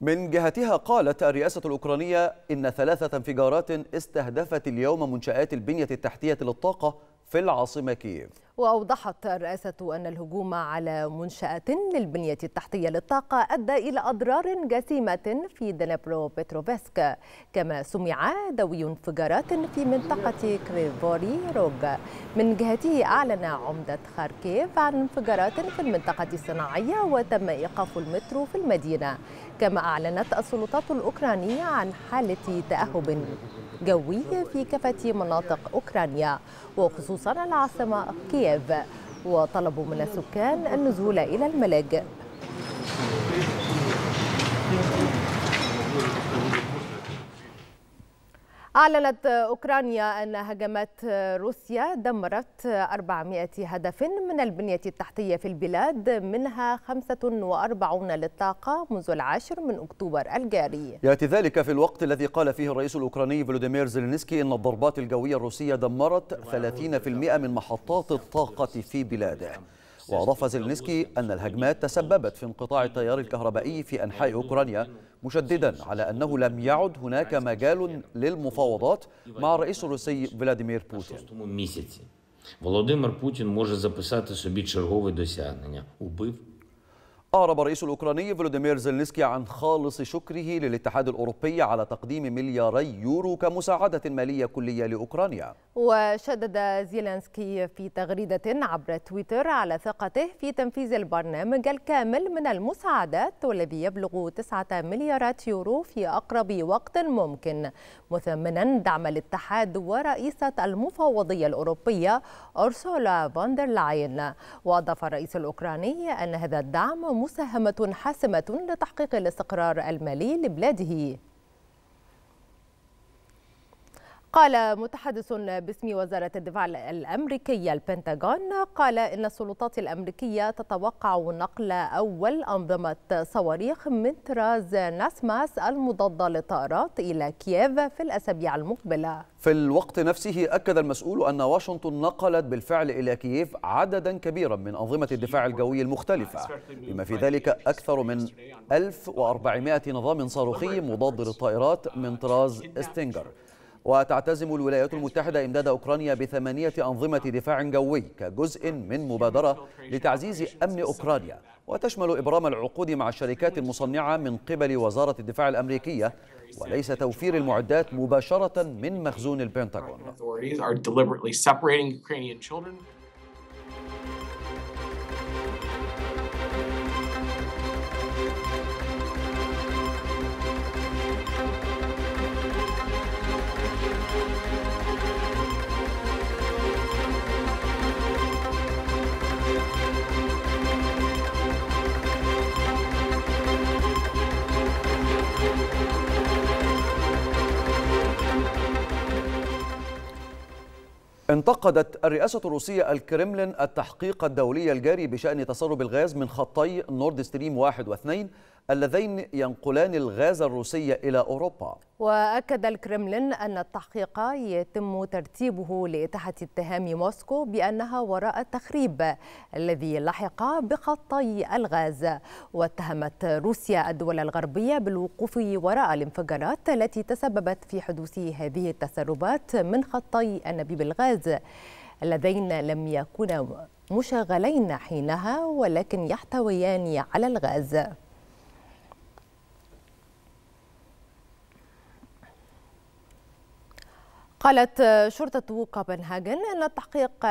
من جهتها قالت الرئاسة الأوكرانية إن ثلاثة انفجارات استهدفت اليوم منشآت البنية التحتية للطاقة في العاصمة كييف. وأوضحت الرئاسة أن الهجوم على منشأة للبنية التحتية للطاقة أدى إلى أضرار جسيمة في دنيبرو بتروفسك كما سمع دوي انفجارات في منطقة كريفوري روغ من جهته أعلن عمدة خاركيف عن انفجارات في المنطقة الصناعية وتم إيقاف المترو في المدينة. كما أعلنت السلطات الأوكرانية عن حالة تأهب جوي في كافة مناطق أوكرانيا وخصوصا العاصمة كييف وطلبوا من السكان النزول إلى الملاجئ أعلنت أوكرانيا أن هجمات روسيا دمرت 400 هدف من البنية التحتية في البلاد منها 45 للطاقة منذ العاشر من أكتوبر الجاري. يأتي ذلك في الوقت الذي قال فيه الرئيس الأوكراني فلوديمير زيلينسكي أن الضربات الجوية الروسية دمرت 30% من محطات الطاقة في بلاده. وأضاف زيلينسكي أن الهجمات تسببت في انقطاع التيار الكهربائي في أنحاء أوكرانيا مشددا على أنه لم يعد هناك مجال للمفاوضات مع الرئيس الروسي فلاديمير بوتين Володимир Путін може записати собі чергове досягнення. Убив أعرب الرئيس الأوكراني فلوديمير زيلينسكي عن خالص شكره للاتحاد الأوروبي على تقديم ملياري يورو كمساعدة مالية كلية لأوكرانيا. وشدد زيلينسكي في تغريدة عبر تويتر على ثقته في تنفيذ البرنامج الكامل من المساعدات والذي يبلغ تسعة مليارات يورو في أقرب وقت ممكن مثمنا دعم الاتحاد ورئيسة المفوضية الأوروبية أورسولا فون دير لاين. وأضاف الرئيس الأوكراني أن هذا الدعم مساهمة حاسمة لتحقيق الاستقرار المالي لبلاده. قال متحدث باسم وزارة الدفاع الأمريكية البنتاغون قال إن السلطات الأمريكية تتوقع نقل أول أنظمة صواريخ من طراز ناسماس المضادة للطائرات إلى كييف في الأسابيع المقبلة. في الوقت نفسه أكد المسؤول أن واشنطن نقلت بالفعل إلى كييف عددا كبيرا من أنظمة الدفاع الجوي المختلفة بما في ذلك أكثر من 1400 نظام صاروخي مضاد للطائرات من طراز ستينجر وتعتزم الولايات المتحدة إمداد أوكرانيا بثمانية أنظمة دفاع جوي كجزء من مبادرة لتعزيز أمن أوكرانيا. وتشمل إبرام العقود مع الشركات المصنعة من قبل وزارة الدفاع الأمريكية وليس توفير المعدات مباشرة من مخزون البنتاغون. انتقدت الرئاسة الروسية الكرملين التحقيق الدولي الجاري بشأن تسرب الغاز من خطي نورد ستريم واحد واثنين اللذين ينقلان الغاز الروسي إلى أوروبا. وأكد الكرملين أن التحقيق يتم ترتيبه لإتاحة اتهام موسكو بأنها وراء التخريب الذي لحق بخطي الغاز. واتهمت روسيا الدول الغربية بالوقوف وراء الانفجارات التي تسببت في حدوث هذه التسربات من خطي أنابيب الغاز. اللذين لم يكونا مشغلين حينها ولكن يحتويان على الغاز. قالت شرطة كوبنهاجن أن التحقيق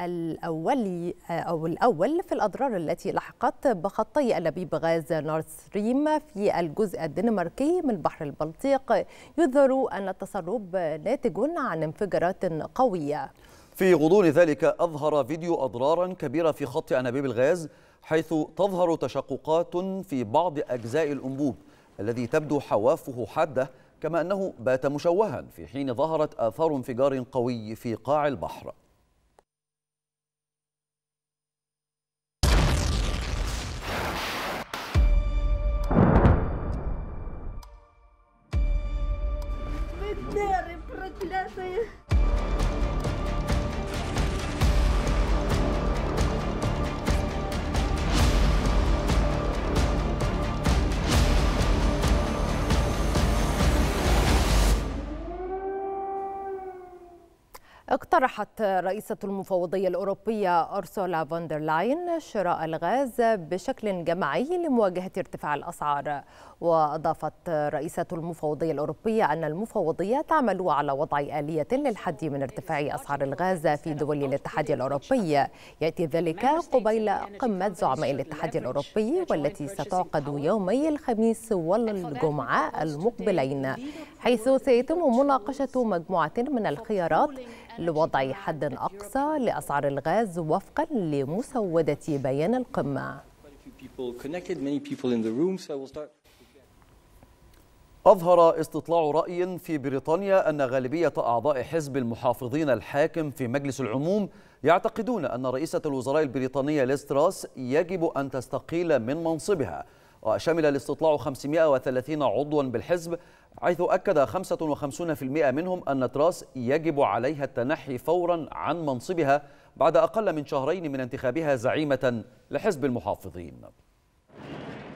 الأولي أو الأول في الأضرار التي لحقت بخطي أنابيب غاز نورد ستريم في الجزء الدنماركي من البحر البلطيق. يظهر أن التسرب ناتج عن انفجارات قوية. في غضون ذلك أظهر فيديو أضرارا كبيرة في خط أنابيب الغاز حيث تظهر تشققات في بعض أجزاء الأنبوب الذي تبدو حوافه حادة كما أنه بات مشوها في حين ظهرت آثار انفجار قوي في قاع البحر. اقترحت رئيسة المفوضية الأوروبية أورسولا فون دير لاين شراء الغاز بشكل جماعي لمواجهة ارتفاع الأسعار. وأضافت رئيسة المفوضية الأوروبية أن المفوضية تعمل على وضع آلية للحد من ارتفاع أسعار الغاز في دول الاتحاد الأوروبي. يأتي ذلك قبيل قمة زعماء الاتحاد الأوروبي والتي ستعقد يومي الخميس والجمعة المقبلين. حيث سيتم مناقشة مجموعة من الخيارات لوضع حد أقصى لأسعار الغاز وفقا لمسودة بيان القمة. أظهر استطلاع رأي في بريطانيا أن غالبية أعضاء حزب المحافظين الحاكم في مجلس العموم يعتقدون أن رئيسة الوزراء البريطانية ليستراس يجب أن تستقيل من منصبها. وشمل الاستطلاع 530 عضوا بالحزب حيث أكد 55% منهم أن تراس يجب عليها التنحي فورا عن منصبها بعد أقل من شهرين من انتخابها زعيمة لحزب المحافظين.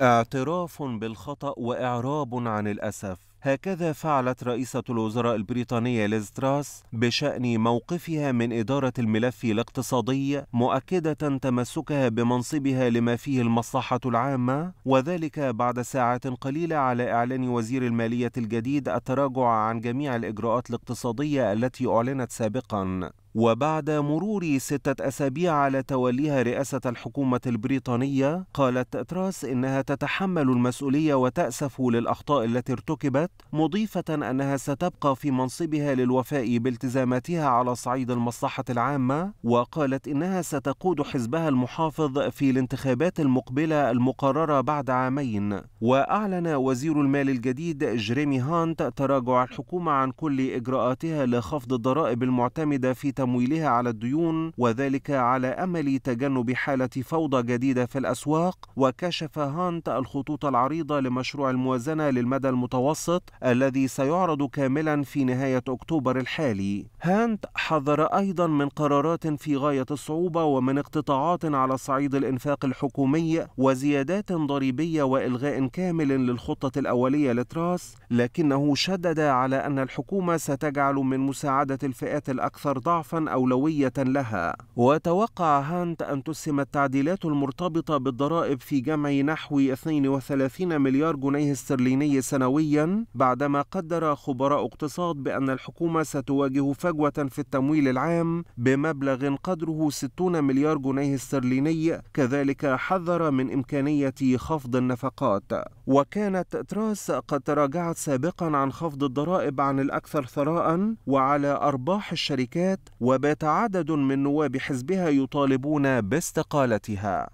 اعتراف بالخطأ وإعراب عن الأسف. هكذا فعلت رئيسة الوزراء البريطانية ليز تراس بشأن موقفها من إدارة الملف الاقتصادي مؤكدة تمسكها بمنصبها لما فيه المصلحة العامة وذلك بعد ساعات قليلة على إعلان وزير المالية الجديد التراجع عن جميع الإجراءات الاقتصادية التي أعلنت سابقا. وبعد مرور ستة أسابيع على توليها رئاسة الحكومة البريطانية قالت تراس إنها تتحمل المسؤولية وتأسف للأخطاء التي ارتكبت مضيفة أنها ستبقى في منصبها للوفاء بالتزاماتها على صعيد المصلحة العامة وقالت إنها ستقود حزبها المحافظ في الانتخابات المقبلة المقررة بعد عامين. وأعلن وزير المال الجديد جريمي هانت تراجع الحكومة عن كل إجراءاتها لخفض الضرائب المعتمدة في تمويلها على الديون وذلك على أمل تجنب حالة فوضى جديدة في الأسواق وكشف هانت الخطوط العريضة لمشروع الموازنة للمدى المتوسط الذي سيعرض كاملا في نهاية أكتوبر الحالي. هانت حذر أيضا من قرارات في غاية الصعوبة ومن اقتطاعات على صعيد الإنفاق الحكومي وزيادات ضريبية وإلغاء كامل للخطة الأولية لتراس لكنه شدد على أن الحكومة ستجعل من مساعدة الفئات الأكثر ضعفا أولوية لها. وتوقع هانت أن تسهم التعديلات المرتبطة بالضرائب في جمع نحو 32 مليار جنيه استرليني سنويا بعدما قدر خبراء اقتصاد بأن الحكومة ستواجه فجوة في التمويل العام بمبلغ قدره 60 مليار جنيه استرليني. كذلك حذر من إمكانية خفض النفقات. وكانت تراس قد تراجعت سابقا عن خفض الضرائب عن الأكثر ثراء وعلى أرباح الشركات وبات عدد من نواب حزبها يطالبون باستقالتها.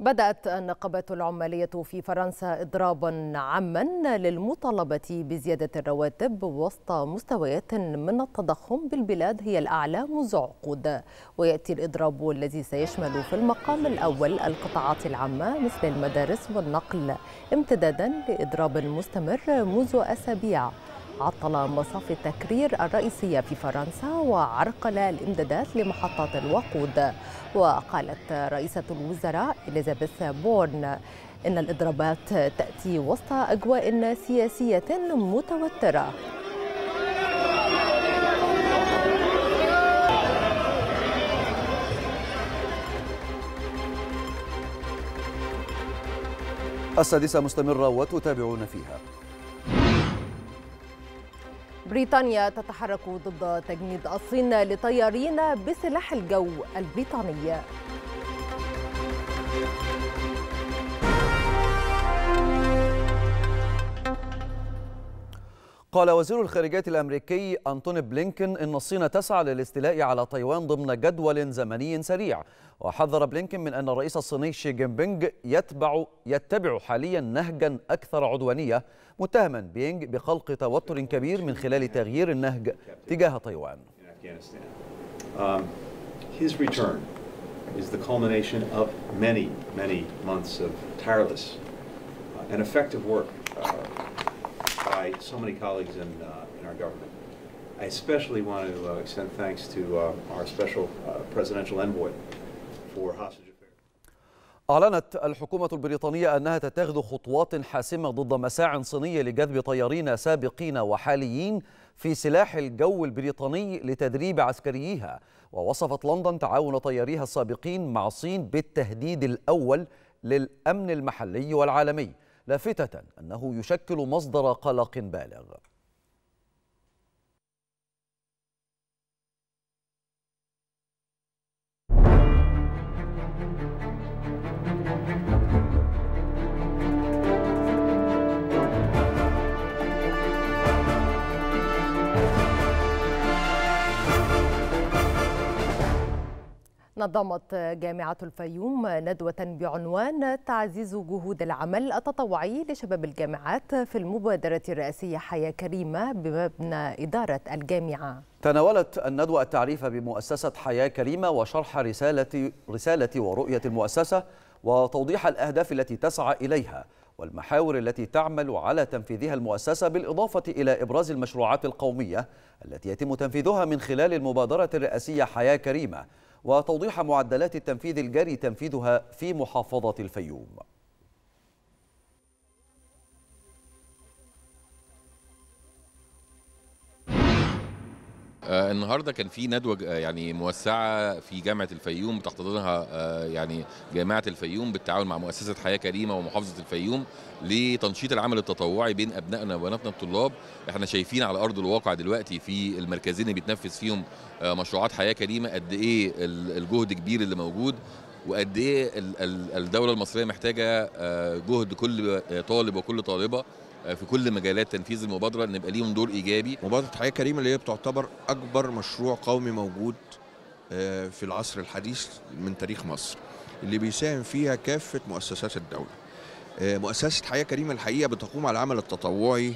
بدأت النقابة العمالية في فرنسا إضرابا عاما للمطالبة بزيادة الرواتب وسط مستويات من التضخم بالبلاد هي الأعلى منذ عقود. ويأتي الإضراب الذي سيشمل في المقام الأول القطاعات العامة مثل المدارس والنقل امتدادا لإضراب مستمر منذ أسابيع. عطل مصاف التكرير الرئيسية في فرنسا وعرقل الإمدادات لمحطات الوقود. وقالت رئيسة الوزراء إليزابيث بورن إن الإضرابات تأتي وسط أجواء سياسية متوترة. السادسة مستمرة وتتابعون فيها. بريطانيا تتحرك ضد تجنيد الصين لطيارين بسلاح الجو البريطاني قال وزير الخارجية الأمريكي أنتوني بلينكن إن الصين تسعى للاستيلاء على تايوان ضمن جدول زمني سريع. وحذر بلينكن من أن الرئيس الصيني شي جين بينغ يتبع, يتبع حاليا نهجا أكثر عدوانية متهما بينغ بخلق توتر كبير من خلال تغيير النهج تجاه تايوان. Um, uh, and effective work uh, by so many colleagues in, uh, in our government. I especially want to uh, extend thanks to uh, our special presidential envoy for hostage أعلنت الحكومة البريطانية أنها تتخذ خطوات حاسمة ضد مساع صينية لجذب طيارين سابقين وحاليين في سلاح الجو البريطاني لتدريب عسكريها. ووصفت لندن تعاون طياريها السابقين مع الصين بالتهديد الأول للأمن المحلي والعالمي. لافتة أنه يشكل مصدر قلق بالغ. نظمت جامعة الفيوم ندوة بعنوان تعزيز جهود العمل التطوعي لشباب الجامعات في المبادرة الرئاسية حياة كريمة بمبنى إدارة الجامعة. تناولت الندوة التعريف بمؤسسة حياة كريمة وشرح رسالة, رسالة ورؤية المؤسسة وتوضيح الأهداف التي تسعى إليها والمحاور التي تعمل على تنفيذها المؤسسة بالإضافة إلى إبراز المشروعات القومية التي يتم تنفيذها من خلال المبادرة الرئاسية حياة كريمة. وتوضيح معدلات التنفيذ الجاري تنفيذها في محافظة الفيوم. آه النهارده كان في ندوة يعني موسعة في جامعة الفيوم تحتضنها آه يعني جامعة الفيوم بالتعاون مع مؤسسة حياة كريمة ومحافظة الفيوم لتنشيط العمل التطوعي بين أبنائنا وبناتنا الطلاب. إحنا شايفين على أرض الواقع دلوقتي في المركزين اللي بيتنفذ فيهم آه مشروعات حياة كريمة قد إيه الجهد كبير اللي موجود وقد إيه الدولة المصرية محتاجة جهد كل طالب وكل طالبة. في كل مجالات تنفيذ المبادرة إن يبقى ليهم دور إيجابي. مبادرة حياه كريمة اللي هي بتعتبر أكبر مشروع قومي موجود في العصر الحديث من تاريخ مصر. اللي بيساهم فيها كافة مؤسسات الدولة. مؤسسة حياه كريمة الحقيقة بتقوم على العمل التطوعي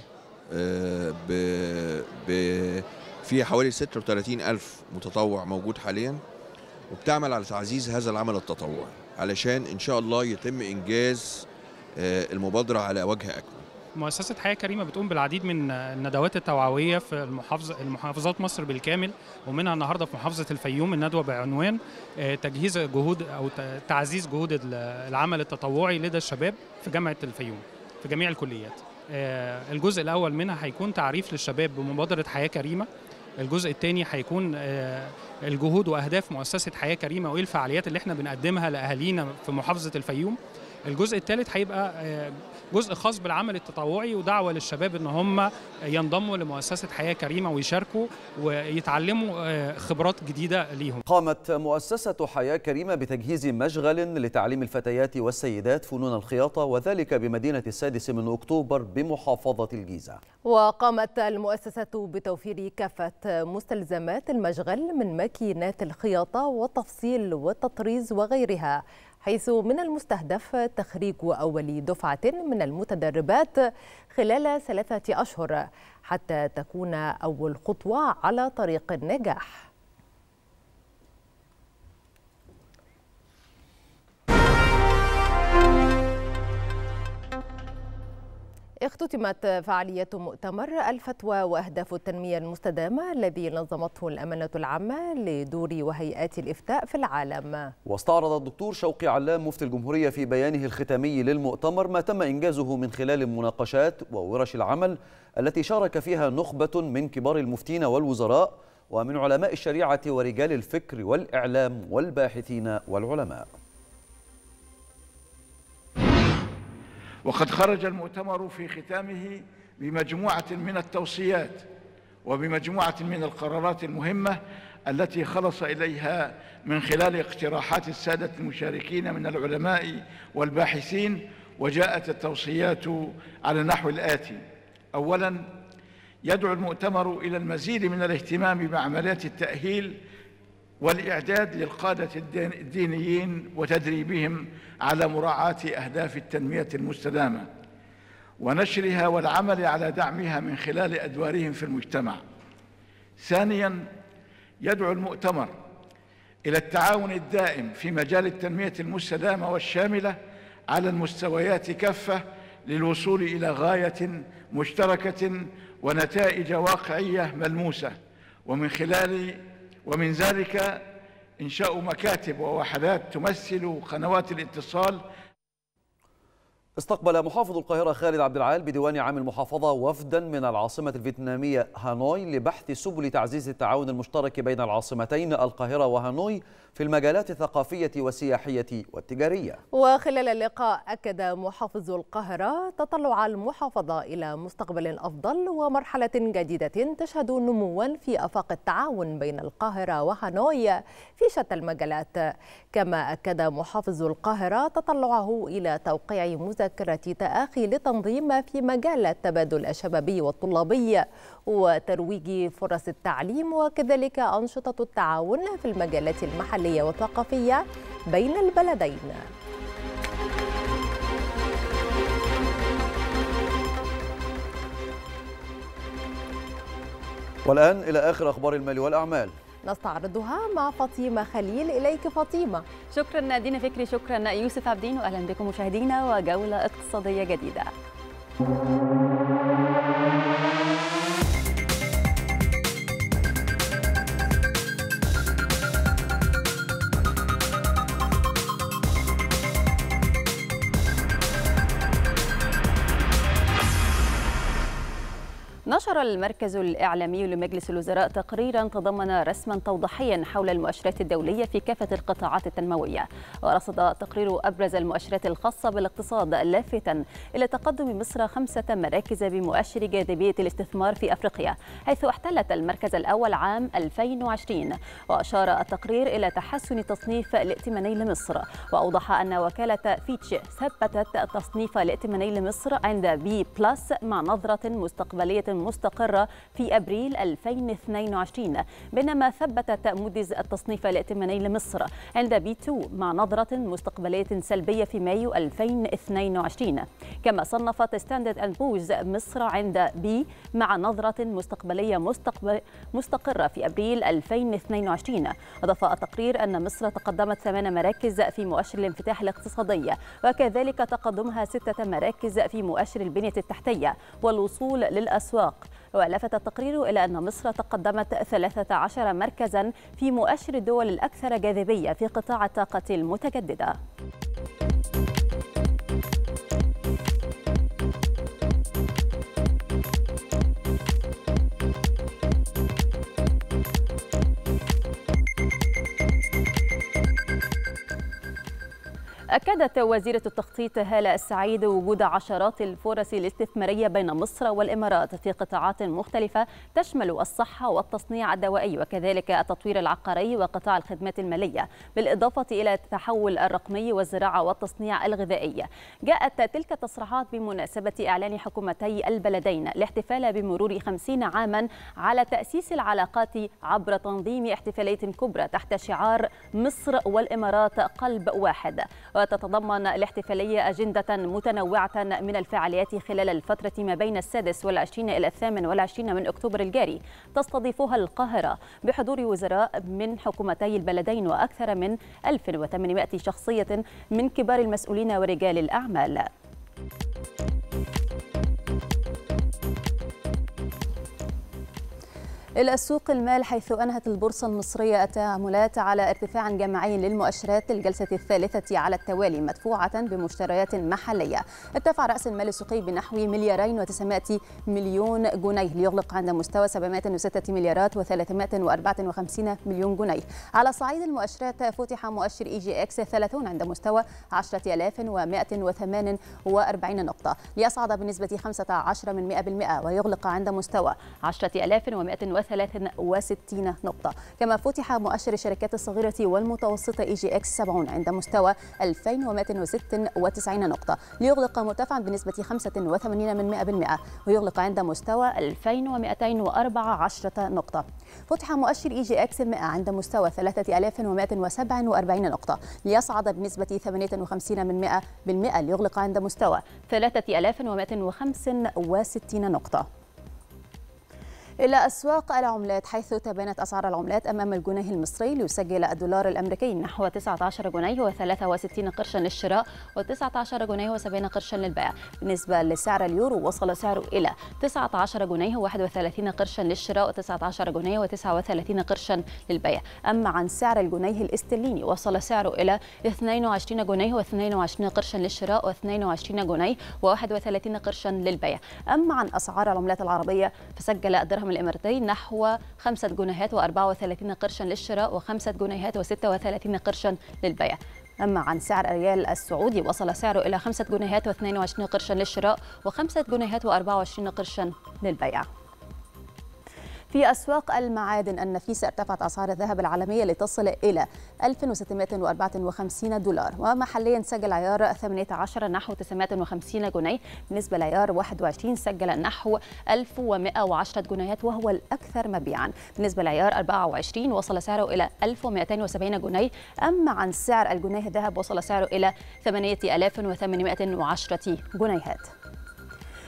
فيها حوالي 36 ألف متطوع موجود حاليا وبتعمل على تعزيز هذا العمل التطوعي علشان إن شاء الله يتم إنجاز المبادرة على وجه أكمل مؤسسة حياة كريمة بتقوم بالعديد من الندوات التوعوية في المحافظة المحافظات مصر بالكامل ومنها النهاردة في محافظة الفيوم الندوة بعنوان تجهيز جهود أو تعزيز جهود العمل التطوعي لدى الشباب في جامعة الفيوم في جميع الكليات. الجزء الأول منها هيكون تعريف للشباب بمبادرة حياة كريمة. الجزء الثاني هيكون الجهود وأهداف مؤسسة حياة كريمة وإيه الفعاليات اللي إحنا بنقدمها لأهالينا في محافظة الفيوم. الجزء الثالث هيبقى جزء خاص بالعمل التطوعي ودعوة للشباب إن هم ينضموا لمؤسسة حياة كريمة ويشاركوا ويتعلموا خبرات جديدة ليهم. قامت مؤسسة حياة كريمة بتجهيز مشغل لتعليم الفتيات والسيدات فنون الخياطة وذلك بمدينة السادس من أكتوبر بمحافظة الجيزة. وقامت المؤسسة بتوفير كافة مستلزمات المشغل من ماكينات الخياطة والتفصيل والتطريز وغيرها حيث من المستهدف تخريج أول دفعة من المتدربات خلال ثلاثة أشهر حتى تكون أول خطوة على طريق النجاح. اختتمت فعالية مؤتمر الفتوى وأهداف التنمية المستدامة الذي نظمته الأمانة العامة لدور وهيئات الإفتاء في العالم. واستعرض الدكتور شوقي علام مفتي الجمهورية في بيانه الختامي للمؤتمر ما تم إنجازه من خلال المناقشات وورش العمل التي شارك فيها نخبة من كبار المفتين والوزراء ومن علماء الشريعة ورجال الفكر والإعلام والباحثين والعلماء. وقد خرج المؤتمر في ختامه بمجموعة من التوصيات وبمجموعة من القرارات المهمة التي خلص إليها من خلال اقتراحات السادة المشاركين من العلماء والباحثين وجاءت التوصيات على النحو الآتي. أولا يدعو المؤتمر إلى المزيد من الاهتمام بعمليات التأهيل والإعداد للقادة الدينيين وتدريبهم على مراعاة أهداف التنمية المستدامة ونشرها والعمل على دعمها من خلال أدوارهم في المجتمع. ثانيا يدعو المؤتمر إلى التعاون الدائم في مجال التنمية المستدامة والشاملة على المستويات كافة للوصول إلى غاية مشتركة ونتائج واقعية ملموسة ومن خلال ومن ذلك إنشاء مكاتب ووحدات تمثل قنوات الاتصال استقبل محافظ القاهرة خالد عبد العال بديوان عام المحافظة وفدا من العاصمة الفيتنامية هانوي لبحث سبل تعزيز التعاون المشترك بين العاصمتين القاهرة وهانوي في المجالات الثقافية والسياحية والتجارية. وخلال اللقاء أكد محافظ القاهرة تطلع المحافظة إلى مستقبل أفضل ومرحلة جديدة تشهد نموا في آفاق التعاون بين القاهرة وهانوي في شتى المجالات. كما أكد محافظ القاهرة تطلعه إلى توقيع مذكرة تآخي لتنظيم في مجال التبادل الشبابي والطلابي وترويج فرص التعليم وكذلك أنشطة التعاون في المجالات المحلية والثقافية بين البلدين. والآن إلى آخر أخبار المال والأعمال. نستعرضها مع فاطمة خليل. إليك فاطمة. شكرا دينا فكري شكرا يوسف عبدين وأهلا بكم مشاهدينا وجولة اقتصادية جديدة. نشر المركز الإعلامي لمجلس الوزراء تقريرا تضمن رسما توضيحيا حول المؤشرات الدولية في كافة القطاعات التنموية. ورصد تقرير أبرز المؤشرات الخاصة بالاقتصاد لافتا إلى تقدم مصر خمسة مراكز بمؤشر جاذبية الاستثمار في أفريقيا حيث احتلت المركز الأول عام 2020 وأشار التقرير إلى تحسن تصنيف الائتماني لمصر. وأوضح أن وكالة فيتش ثبتت تصنيف الائتماني لمصر عند B plus مع نظرة مستقبلية مستقرة في أبريل 2022 بينما ثبتت موديز التصنيف الائتماني لمصر عند B 2 مع نظرة مستقبلية سلبية في مايو 2022 كما صنفت ستاندرد أند بورز مصر عند B مع نظرة مستقبلية مستقبل مستقرة في أبريل 2022 أضاف التقرير أن مصر تقدمت ثمان مراكز في مؤشر الانفتاح الاقتصادي وكذلك تقدمها ستة مراكز في مؤشر البنية التحتية والوصول للأسواق. ولفت التقرير إلى أن مصر تقدمت 13 مركزا في مؤشر الدول الأكثر جاذبية في قطاع الطاقة المتجددة. أكدت وزيرة التخطيط هالة السعيد وجود عشرات الفرص الاستثمارية بين مصر والإمارات في قطاعات مختلفة تشمل الصحة والتصنيع الدوائي وكذلك التطوير العقاري وقطاع الخدمات المالية بالإضافة إلى التحول الرقمي والزراعة والتصنيع الغذائي. جاءت تلك التصريحات بمناسبة إعلان حكومتي البلدين الاحتفال بمرور خمسين عاما على تأسيس العلاقات عبر تنظيم احتفالية كبرى تحت شعار مصر والإمارات قلب واحد. وتتضمن الاحتفالية أجندة متنوعة من الفعاليات خلال الفترة ما بين السادس والعشرين إلى الثامن والعشرين من أكتوبر الجاري تستضيفها القاهرة بحضور وزراء من حكومتي البلدين وأكثر من 1800 شخصية من كبار المسؤولين ورجال الأعمال. إلى سوق المال حيث أنهت البورصة المصرية التعاملات على ارتفاع جماعي للمؤشرات الجلسة الثالثة على التوالي مدفوعة بمشتريات محلية. ارتفع رأس المال السوقي بنحو مليارين وتسعمائة مليون جنيه ليغلق عند مستوى 706 مليارات و354 مليون جنيه. على صعيد المؤشرات فتح مؤشر EGX 30 عند مستوى 10148 نقطة. ليصعد بنسبة 15 من 100% ويغلق عند مستوى 10100 63 نقطة. كما فتح مؤشر الشركات الصغيرة والمتوسطة EGX 70 عند مستوى 2196 نقطة. ليغلق مرتفعا بنسبة 85 من 100% ويغلق عند مستوى 2214 نقطة. فتح مؤشر EGX 100 عند مستوى 3147 نقطة. ليصعد بنسبة 58 من 100% ليغلق عند مستوى 3265 نقطة. إلى أسواق العملات حيث تبانت أسعار العملات أمام الجنيه المصري ليسجل الدولار الأمريكي نحو 19 جنيه و63 قرشا للشراء و19 جنيه و70 قرشا للبيع. بالنسبة لسعر اليورو وصل سعره إلى 19 جنيه و31 قرشا للشراء و19 جنيه و39 قرشا للبيع. أما عن سعر الجنيه الاسترليني وصل سعره إلى 22 جنيه و22 قرشا للشراء و22 جنيه و31 قرشا للبيع. أما عن أسعار العملات العربية فسجل الدرهم الدرهم الإماراتي نحو 5 جنيهات و34 قرشا للشراء و5 جنيهات و36 قرشا للبيع. أما عن سعر الريال السعودي وصل سعره إلى 5 جنيهات و22 قرشا للشراء و5 جنيهات و24 قرشا للبيع. في أسواق المعادن النفيسة ارتفعت أسعار الذهب العالمية لتصل إلى 1654 دولار ومحليا سجل عيار 18 نحو 950 جنيه بالنسبة لعيار 21 سجل نحو 1110 جنيهات وهو الأكثر مبيعا. بالنسبة لعيار 24 وصل سعره إلى 1270 جنيه أما عن سعر الجنيه الذهب وصل سعره إلى 8810 جنيهات.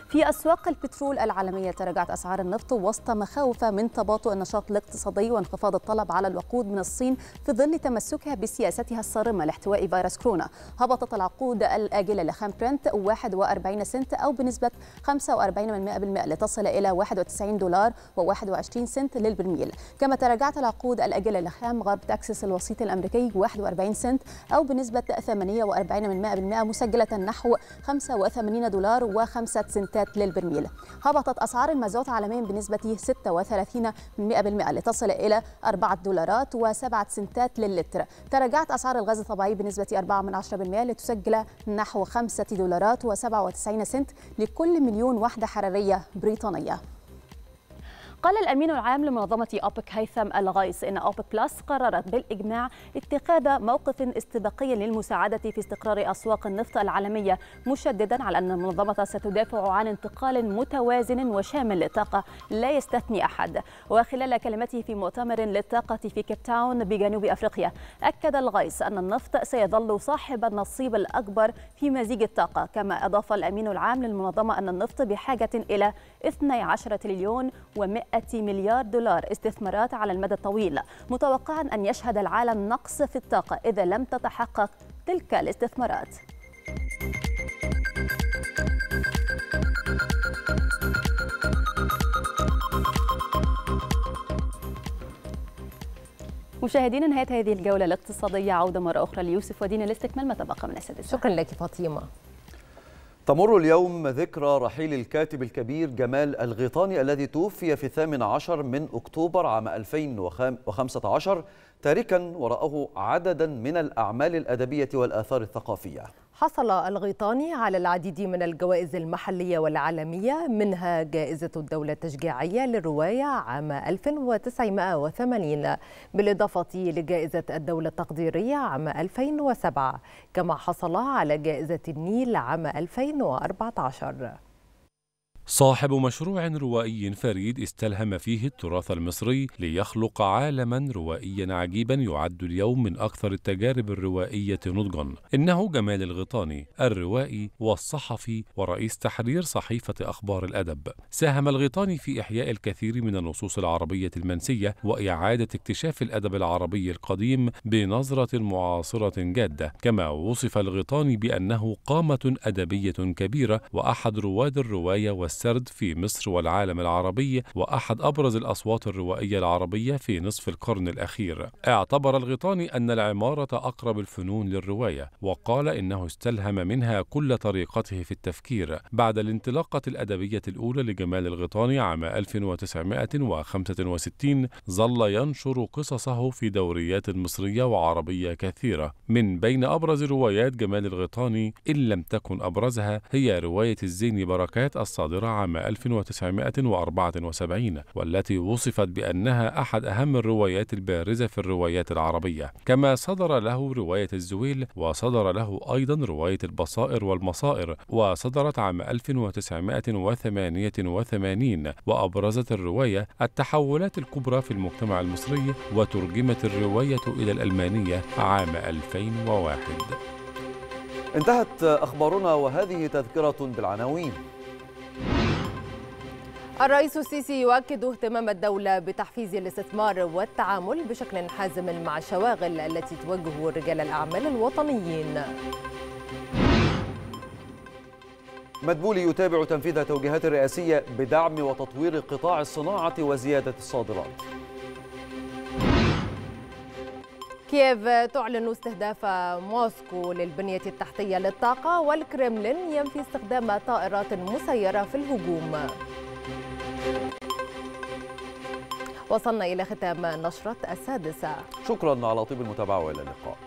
في أسواق البترول العالمية تراجعت أسعار النفط وسط مخاوف من تباطؤ النشاط الاقتصادي وانخفاض الطلب على الوقود من الصين في ظل تمسكها بسياستها الصارمة لاحتواء فيروس كورونا. هبطت العقود الآجلة لخام برنت 41 سنت أو بنسبة 45 من 100% لتصل إلى 91 دولار و21 سنت للبرميل. كما تراجعت العقود الآجلة لخام غرب تكساس الوسيط الأمريكي 41 سنت أو بنسبة 48 من 100% مسجلة نحو 85 دولار و5 سنت سنتات للبرميل. هبطت أسعار المازوت عالميا بنسبة 36 من 100% لتصل إلى 4 دولارات و7 سنتات للتر تراجعت أسعار الغاز الطبيعي بنسبة 4 من 10% لتسجل نحو 5 دولارات و97 سنت لكل مليون وحدة حرارية بريطانية. قال الأمين العام لمنظمة أوبك هيثم الغيث إن أوبك بلس قررت بالإجماع اتخاذ موقف استباقي للمساعدة في استقرار أسواق النفط العالمية مشددا على أن المنظمة ستدافع عن انتقال متوازن وشامل للطاقة لا يستثني أحد. وخلال كلمته في مؤتمر للطاقة في كيب تاون بجنوب أفريقيا أكد الغيث أن النفط سيظل صاحب النصيب الأكبر في مزيج الطاقة. كما أضاف الأمين العام للمنظمة أن النفط بحاجة إلى 12 تريليون و100 مليار دولار استثمارات على المدى الطويل متوقعا أن يشهد العالم نقص في الطاقة إذا لم تتحقق تلك الاستثمارات. مشاهدينا نهاية هذه الجولة الاقتصادية عودة مرة أخرى ليوسف ودينا لاستكمال ما تبقى من السادسه شكرا لك فاطمة. تمر اليوم ذكرى رحيل الكاتب الكبير جمال الغيطاني الذي توفي في الثامن عشر من أكتوبر عام 2015 تاركا وراءه عددا من الأعمال الأدبية والآثار الثقافية. حصل الغيطاني على العديد من الجوائز المحلية والعالمية منها جائزة الدولة التشجيعية للرواية عام 1980 بالإضافة لجائزة الدولة التقديرية عام 2007 كما حصل على جائزة النيل عام 2014 صاحب مشروع روائي فريد استلهم فيه التراث المصري ليخلق عالما روائيا عجيبا يعد اليوم من أكثر التجارب الروائية نضجا. إنه جمال الغيطاني الروائي والصحفي ورئيس تحرير صحيفة أخبار الأدب. ساهم الغيطاني في إحياء الكثير من النصوص العربية المنسية وإعادة اكتشاف الأدب العربي القديم بنظرة معاصرة جادة. كما وصف الغيطاني بأنه قامة أدبية كبيرة وأحد رواد الرواية السرد في مصر والعالم العربي وأحد أبرز الأصوات الروائية العربية في نصف القرن الأخير. اعتبر الغيطاني أن العمارة أقرب الفنون للرواية وقال إنه استلهم منها كل طريقته في التفكير. بعد الانطلاقة الأدبية الأولى لجمال الغيطاني عام 1965 ظل ينشر قصصه في دوريات مصرية وعربية كثيرة. من بين أبرز روايات جمال الغيطاني إن لم تكن أبرزها هي رواية الزين بركات الصادرة عام 1974 والتي وصفت بأنها أحد أهم الروايات البارزة في الروايات العربية. كما صدر له رواية الزويل وصدر له أيضا رواية البصائر والمصائر وصدرت عام 1988 وأبرزت الرواية التحولات الكبرى في المجتمع المصري وترجمت الرواية إلى الألمانية عام 2001 انتهت أخبارنا وهذه تذكرة بالعناوين. الرئيس السيسي يؤكد اهتمام الدولة بتحفيز الاستثمار والتعامل بشكل حازم مع الشواغل التي توجه رجال الأعمال الوطنيين. مدبولي يتابع تنفيذ توجيهات الرئاسية بدعم وتطوير قطاع الصناعة وزيادة الصادرات. كييف تعلن استهداف موسكو للبنية التحتية للطاقة والكرملين ينفي استخدام طائرات مسيرة في الهجوم؟ وصلنا إلى ختام نشرة السادسة. شكرا على طيب المتابعة وإلى اللقاء.